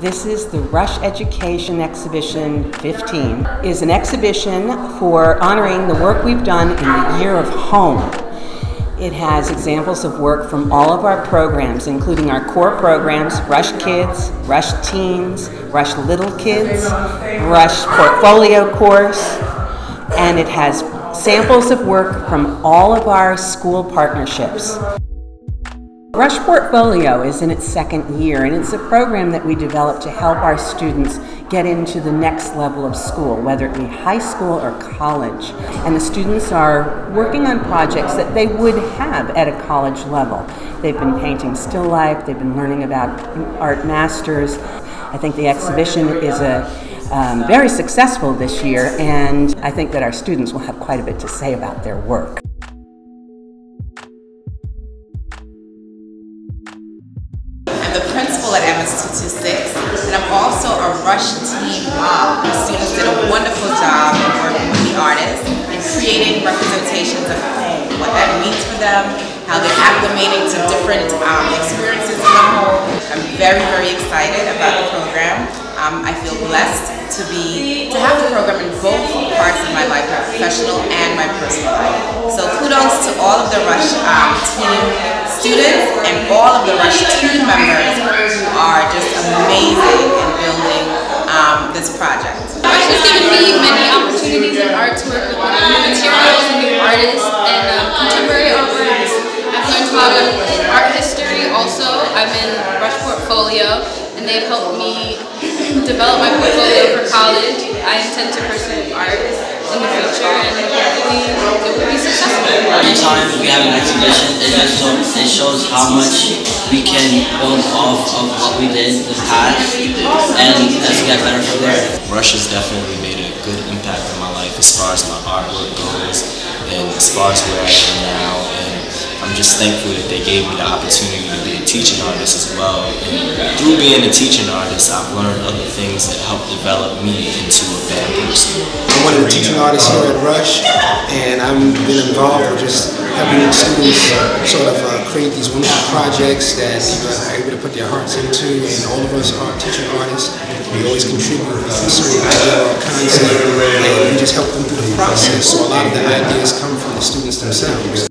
This is the Rush Education Exhibition 15. It is an exhibition for honoring the work we've done in the year of home. It has examples of work from all of our programs, including our core programs Rush Kids, Rush Teens, Rush Little Kids, Rush Portfolio Course, and it has samples of work from all of our school partnerships. Rush Portfolio is in its second year, and it's a program that we developed to help our students get into the next level of school, whether it be high school or college. And the students are working on projects that they would have at a college level. They've been painting still life, they've been learning about art masters. I think the exhibition is a um, very successful this year, and I think that our students will have quite a bit to say about their work. The principal at MS226, and I'm also a Rush team mom. The students did a wonderful job in working with the artists and creating representations of home, what that means for them, how they're acclimating to different um, experiences in the home. I'm very, very excited about the program. Um, I feel blessed to be to have the program in both parts of my life, my professional and my personal life. So kudos to all of the Rush um, team students and all of the Rush team members who are just amazing in building um, this project. Rush has given me many opportunities in art to work with new materials and new artists and um, contemporary artworks. I've learned a lot of art history also. I'm in Rush Portfolio and they've helped me develop my portfolio for college. I intend to pursue art in the future Every time we have an exhibition, it just shows, it shows how much we can build off of what we did in the past and let's get better from there. Rush's definitely made a good impact on my life as far as my artwork goes and as far as where I am now and I'm just thankful that they gave me the opportunity to be a teaching artist as well. And through being a teaching artist, I've learned other things that help develop me into a better person. Artists here at Rush, and I've been involved with just helping students sort of uh, create these wonderful projects that people are able to put their hearts into, and all of us are teaching artists. We always contribute a certain idea or concept, and we just help them through the process. So a lot of the ideas come from the students themselves.